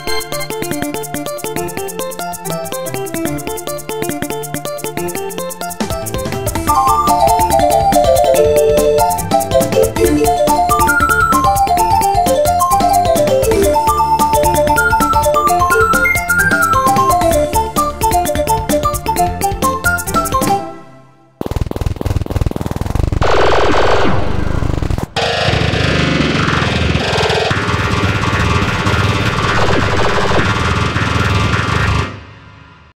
you